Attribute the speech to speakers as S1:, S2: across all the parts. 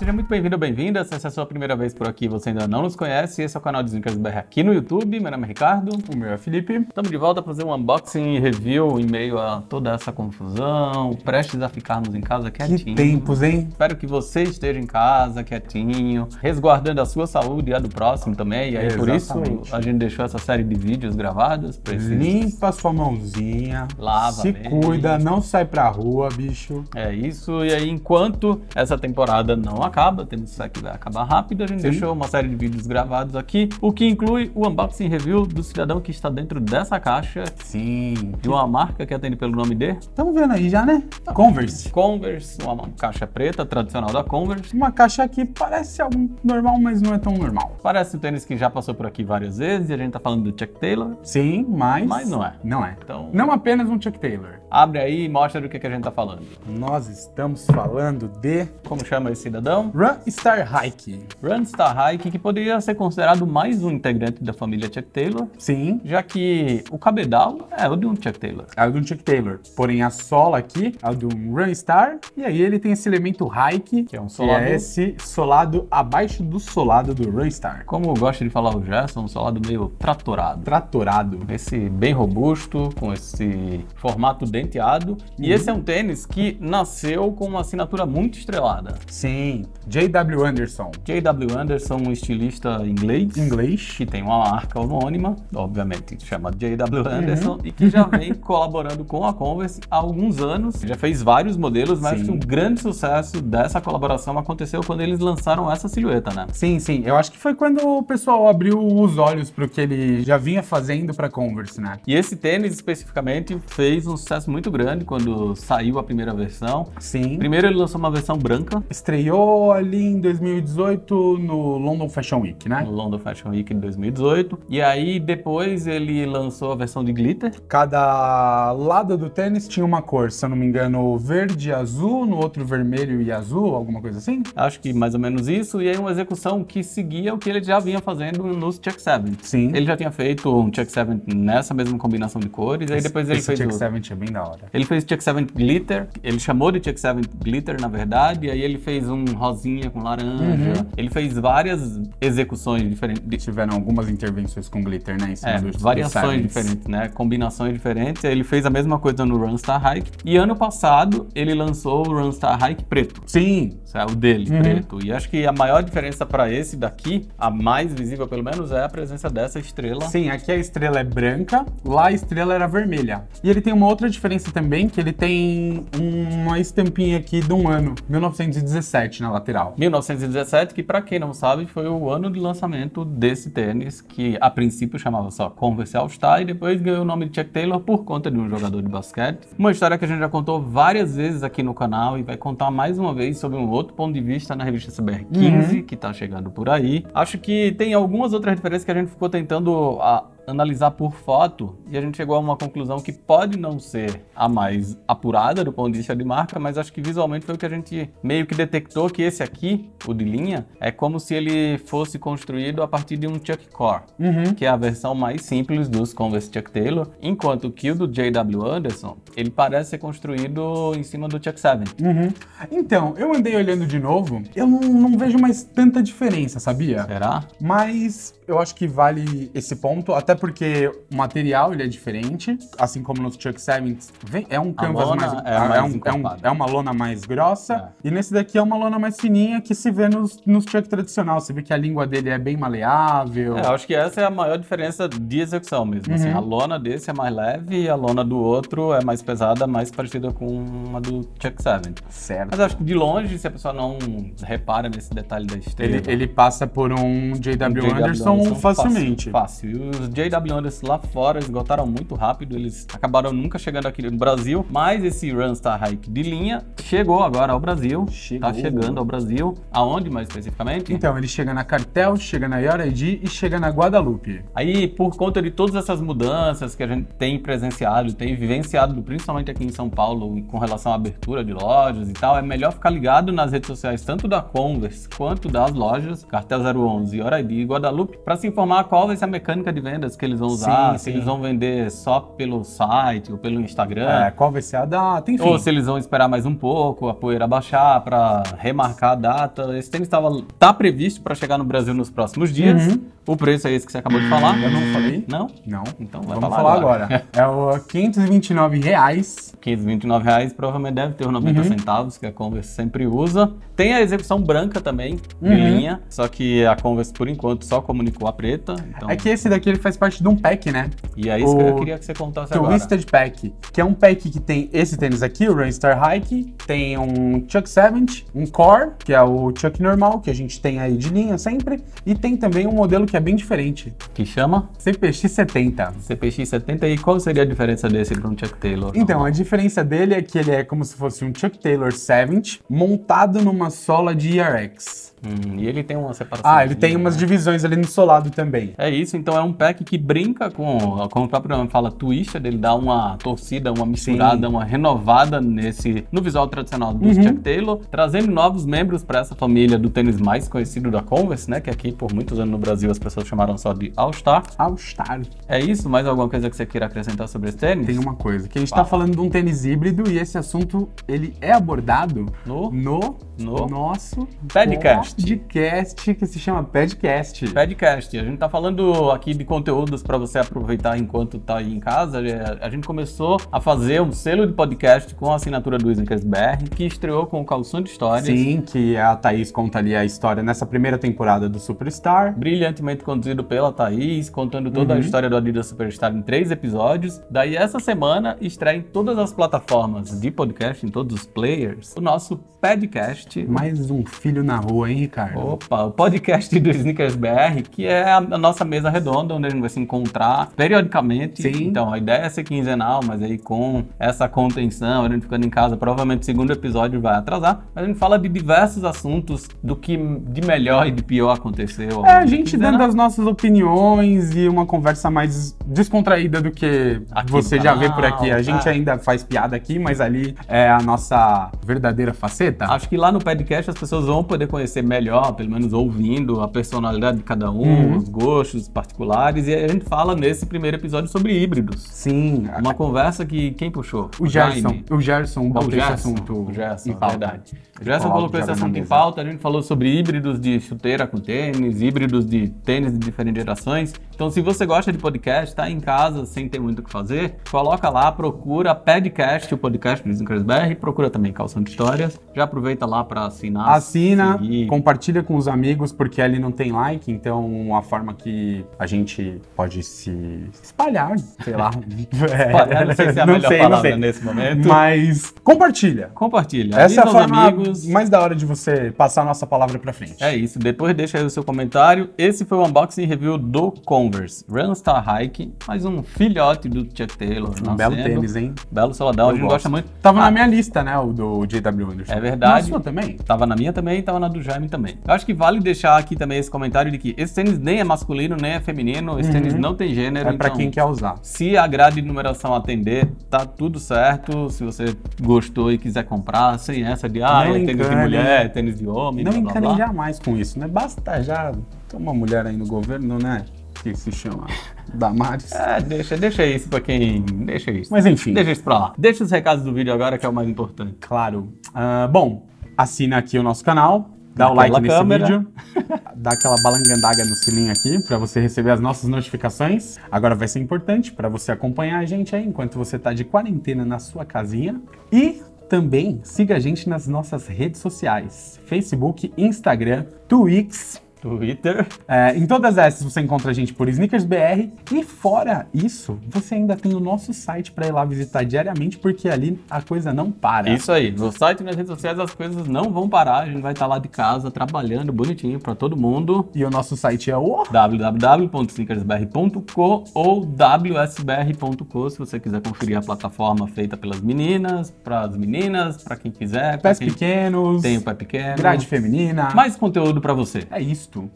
S1: seja muito bem-vindo ou bem-vinda. Se essa é a sua primeira vez por aqui e você ainda não nos conhece, esse é o canal de Sneakers BR aqui no YouTube. Meu nome é Ricardo.
S2: O meu é Felipe.
S1: Estamos de volta para fazer um unboxing e review em meio a toda essa confusão, prestes a ficarmos em casa quietinho.
S2: Que tempos, hein?
S1: Espero que você esteja em casa quietinho, resguardando a sua saúde e a do próximo também. E aí, por isso, a gente deixou essa série de vídeos gravados.
S2: Limpa sua mãozinha.
S1: Lava
S2: Se cuida, não sai pra rua, bicho.
S1: É isso, e aí enquanto essa temporada não acaba, temos que vai acabar rápido, a gente
S2: Sim.
S1: deixou uma série de vídeos gravados aqui, o que inclui o unboxing review do cidadão que está dentro dessa caixa
S2: Sim.
S1: de uma marca que atende pelo nome de
S2: Estamos vendo aí já, né? Converse.
S1: Converse, uma caixa preta tradicional da Converse.
S2: Uma caixa que parece algo normal, mas não é tão normal.
S1: Parece um tênis que já passou por aqui várias vezes e a gente tá falando do Chuck Taylor,
S2: Sim, mas.
S1: mas não é.
S2: Não é.
S1: Então,
S2: Não apenas um Chuck Taylor.
S1: abre aí e mostra do que, que a gente tá falando.
S2: Nós estamos falando de
S1: Como chama esse cidadão?
S2: Run Star Hike.
S1: Runstar Hike, que poderia ser considerado mais um integrante da família Chuck Taylor,
S2: Sim,
S1: já que o cabedal é o de um Chuck Taylor.
S2: é o do Chuck Taylor. Porém, a sola aqui é o do Run Star. E aí ele tem esse elemento hike,
S1: Que é um
S2: que
S1: solado.
S2: é esse solado abaixo do solado do Run Star.
S1: Como gosta de falar o Gerson, um solado meio tratorado.
S2: Tratorado.
S1: Esse bem robusto, com esse formato denteado. E esse é um tênis que nasceu com uma assinatura muito estrelada.
S2: Sim, J.W. Anderson.
S1: J.W. Anderson, um estilista inglês.
S2: Inglês.
S1: Que tem uma marca homônima, obviamente, que chama J.W. Anderson, e que já vem colaborando com a Converse há alguns anos. Já fez vários modelos, mas o grande sucesso dessa colaboração aconteceu quando eles lançaram essa silhueta, né?
S2: Sim, sim. Eu acho que foi quando o pessoal abriu os olhos pro que ele já vinha fazendo pra Converse, né?
S1: E esse tênis especificamente fez um sucesso muito grande quando saiu a primeira versão.
S2: Sim.
S1: Primeiro ele lançou uma versão branca
S2: Estreou ali em 2018 no London Fashion Week, né?
S1: no London Fashion Week de 2018. E aí depois ele lançou a versão de glitter.
S2: Cada lado do tênis tinha uma cor, se eu não me engano, verde e azul, no outro vermelho e azul, alguma coisa assim?
S1: Acho que mais ou menos isso. E aí uma execução que seguia o que ele já vinha fazendo nos Chuck 7.
S2: Sim.
S1: Ele já tinha feito um Chuck 7 nessa mesma combinação de cores. Aí depois ele
S2: Esse
S1: fez o...
S2: 7 é bem da hora.
S1: Ele fez Chuck 7 Glitter, ele chamou de Chuck 7 Glitter, na verdade, e aí ele fez um rosinha com laranja.
S2: Uhum.
S1: Ele fez várias execuções diferentes.
S2: Tiveram algumas intervenções com glitter, né? Em cima
S1: É,
S2: do, do
S1: variações
S2: Sevens.
S1: diferentes, né? Combinações diferentes. Ele fez a mesma coisa no Runstar Hike. E ano passado ele lançou o Runstar Hike preto.
S2: Sim,
S1: é o dele,
S2: Uhum.
S1: preto. E acho que a maior diferença para esse daqui, a mais visível pelo menos, é a presença dessa estrela.
S2: Sim, aqui a estrela é branca, lá a estrela era vermelha. E ele tem uma outra diferença também, que ele tem uma estampinha aqui de um ano, 1917 na lateral.
S1: 1917, que para quem não sabe, foi o ano de lançamento desse tênis, que a princípio chamava só Converse All Star e depois ganhou o nome de Chuck Taylor por conta de um jogador de basquete. Uma história que a gente já contou várias vezes aqui no canal e vai contar mais uma vez sobre um outro ponto de vista na revista CBR 15, que tá chegando por aí. Acho que tem algumas outras diferenças que a gente ficou tentando a- analisar por foto e a gente chegou a uma conclusão que pode não ser a mais apurada do ponto de vista de marca, mas acho que visualmente foi o que a gente meio que detectou que esse aqui, o de linha, é como se ele fosse construído a partir de um Chuck Core,
S2: Uhum.
S1: que é a versão mais simples dos Converse Chuck Taylor, enquanto que o do J.W. Anderson, ele parece ser construído em cima do Chuck 7.
S2: Uhum. Então, eu andei olhando de novo, eu não, não vejo mais tanta diferença, sabia?
S1: Será?
S2: Mas eu acho que vale esse ponto, até porque o material ele é diferente, assim como nos Chuck Sevens, vem- é um canvas mais,
S1: é mais
S2: é, um- é, um- é uma lona mais grossa, e nesse daqui é uma lona mais fininha que se vê nos, nos Chuck tradicional, você vê que a língua dele é bem maleável.
S1: É, eu acho que essa é a maior diferença de execução mesmo. assim.
S2: Uhum.
S1: a lona desse é mais leve e a lona do outro é mais pesada, mais parecida com uma do Chuck 7.
S2: Certo.
S1: Mas acho que de longe, se a pessoa não repara nesse detalhe da estrela...
S2: Ele, ele passa por um JW,
S1: um
S2: Anderson, facilmente.
S1: Fácil. E os JW Anderson lá fora esgotaram muito rápido, eles acabaram nunca chegando aqui no Brasil, mas esse Runstar Hike de linha chegou agora ao Brasil.
S2: Chegou.
S1: Tá chegando ao Brasil. Aonde mais especificamente?
S2: Então, ele chega na Cartel, chega na Yoraidi e chega na Guadalupe.
S1: Aí, por conta de todas essas mudanças que a gente tem presenciado, tem vivenciado, principalmente aqui em São Paulo, com relação à abertura de lojas e tal, é melhor ficar ligado nas redes sociais, tanto da Converse quanto das lojas, Cartel 011, Hora ID e Guadalupe, para se informar qual vai ser a mecânica de vendas que eles vão usar,
S2: Sim,
S1: se
S2: sim.
S1: eles vão vender só pelo site ou pelo Instagram.
S2: É, qual vai ser a data, enfim.
S1: Ou se eles vão esperar mais um pouco, a poeira baixar para remarcar a data. Esse tênis tava, tá previsto para chegar no Brasil nos próximos dias.
S2: Uhum.
S1: O preço é esse que você acabou de falar.
S2: Eu não falei?
S1: Não?
S2: Não.
S1: Então vai
S2: Vamos
S1: falar,
S2: falar agora. É o 529 reais.
S1: 15, 29 reais, provavelmente deve ter os 90
S2: Uhum.
S1: centavos, que a Converse sempre usa. Tem a execução branca também,
S2: Uhum.
S1: linha, só que a Converse, por enquanto, só comunicou a preta. Então...
S2: É que esse daqui ele faz parte de um pack, né?
S1: E é isso que eu
S2: o
S1: queria que você contasse agora.
S2: Twisted Pack, que é um pack que tem esse tênis aqui, o Runstar Hike, tem um Chuck 7, um Core, que é o Chuck normal, que a gente tem aí de linha sempre, e tem também um modelo que é bem diferente,
S1: Que chama
S2: CPX 70.
S1: CPX 70. E qual seria a diferença desse para um Chuck Taylor?
S2: Então, a diferença dele é que ele é como se fosse um Chuck Taylor 7 montado numa sola de ERX.
S1: Hum, e ele tem uma separação.
S2: Ah, ele tem umas divisões ali no solado também.
S1: É isso, então é um pack que brinca com, como o próprio nome fala, twisted, ele dá uma torcida, uma misturada, uma renovada nesse no visual tradicional do
S2: Uhum.
S1: Chuck Taylor, trazendo novos membros para essa família do tênis mais conhecido da Converse, né, que aqui por muitos anos no Brasil as pessoas chamaram só de All Star.
S2: All Star.
S1: É isso, mais alguma coisa que você queira acrescentar sobre esse tênis?
S2: Tem uma coisa, que a gente
S1: Fala.
S2: tá falando de um tênis híbrido e esse assunto, ele é abordado
S1: No
S2: no,
S1: No?
S2: nosso
S1: Podcast.
S2: podcast que se chama Podcast.
S1: Podcast. A gente tá falando aqui de conteúdos para você aproveitar enquanto tá aí em casa. É, A gente começou a fazer um selo de podcast com a assinatura do Snickers BR, que estreou com o Calção de Histórias.
S2: Sim, que a Thaís conta ali a história nessa primeira temporada do Superstar.
S1: Brilhantemente conduzido pela Thaís, contando toda a
S2: Uhum.
S1: história do Adidas Superstar em três episódios. Daí, essa semana, estreia em todas as plataformas de podcast, em todos os players, o nosso podcast.
S2: Mais um filho na rua, hein, Ricardo?
S1: Opa, o podcast do Snickers BR, que é a, a nossa mesa redonda, onde a gente vai se encontrar periodicamente.
S2: Sim.
S1: Então, a ideia é ser quinzenal, mas aí com essa contenção, a gente ficando em casa, provavelmente o segundo episódio vai atrasar. Mas a gente fala de diversos assuntos, do que de melhor e de pior aconteceu.
S2: É, a gente dando as nossas opiniões e uma conversa mais descontraída do que
S1: Aqui
S2: você já vê por aqui. A gente
S1: é.
S2: ainda faz piada aqui, mas ali é a nossa verdadeira faceta.
S1: Acho que lá no podcast as pessoas vão poder conhecer melhor, pelo menos ouvindo a personalidade de cada um,
S2: Uhum.
S1: os gostos particulares. E a gente fala nesse primeiro episódio sobre híbridos.
S2: Sim,
S1: Uma conversa que quem puxou?
S2: o Gerson,
S1: Jaime.
S2: o Gerson
S1: O
S2: botou esse
S1: Gerson,
S2: assunto
S1: o Gerson,
S2: em pauta.
S1: verdade. O Gerson colocou esse assunto em pauta, a gente falou sobre híbridos de chuteira com tênis, híbridos de tênis de diferentes gerações. Então, se você gosta de podcast, tá em casa sem ter muito o que fazer, coloca lá, procura Podcast, o podcast do BR, procura também Calção de Histórias. Já aproveita lá para assinar.
S2: Assina,
S1: seguir.
S2: compartilha com os amigos, porque ali não tem like, então a forma que a gente pode se espalhar, sei lá.
S1: Espalhar, não sei se é a
S2: Não
S1: melhor
S2: sei,
S1: palavra
S2: sei.
S1: nesse momento.
S2: Mas compartilha.
S1: Compartilha.
S2: Essa é a forma
S1: amigos.
S2: mais da hora de você passar a nossa palavra pra frente.
S1: É isso, depois deixa aí o seu comentário. Esse foi o unboxing review do Converse Runstar Hike, mais um filhote do Chuck Taylor.
S2: Um belo
S1: nascendo.
S2: tênis, hein?
S1: Belo soladão, a gente gosta muito.
S2: Tava
S1: Ah,
S2: na minha lista, né, o do JW Anderson.
S1: É verdade.
S2: Na sua também?
S1: Tava na minha também, tava na do Jaime também. Eu acho que vale deixar aqui também esse comentário de que esse tênis nem é masculino, nem é feminino, esse tênis não tem gênero.
S2: É pra
S1: então,
S2: quem quer usar.
S1: Se a grade de numeração atender, tá tudo certo. Se você gostou e quiser comprar, sem essa de ah,
S2: Não
S1: é tênis de mulher, é tênis de homem,
S2: Não
S1: blá, blá,
S2: encanem
S1: blá.
S2: jamais com isso, né? Basta já ter uma mulher aí no governo, né? Que se chama Damares.
S1: É, deixa, deixa isso pra quem. Deixa isso.
S2: Mas enfim.
S1: Deixa isso pra lá. Deixa os recados do vídeo agora, que é o mais importante.
S2: Claro. Ah, bom, assina aqui o nosso canal, dá o like nesse
S1: câmera.
S2: vídeo, dá aquela balangandaga no sininho aqui pra você receber as nossas notificações. Agora vai ser importante pra você acompanhar a gente aí enquanto você tá de quarentena na sua casinha. E também siga a gente nas nossas redes sociais: Facebook, Instagram, Twix.
S1: Twitter.
S2: É, em todas essas você encontra a gente por SneakersBR e fora isso, você ainda tem o nosso site para ir lá visitar diariamente, porque ali a coisa não para.
S1: Isso aí. No site e nas redes sociais as coisas não vão parar. A gente vai estar lá de casa trabalhando bonitinho pra todo mundo.
S2: E o nosso site é o
S1: www.sneakersbr.co ou wsbr.co se você quiser conferir a plataforma feita pelas meninas, para as meninas, pra quem quiser,
S2: Pés
S1: quem
S2: Pequenos,
S1: tem o pé pequeno.
S2: Grade Feminina.
S1: Mais conteúdo pra você.
S2: É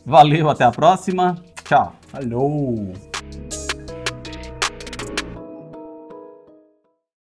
S1: Valeu, até a próxima. Tchau.
S2: Falou!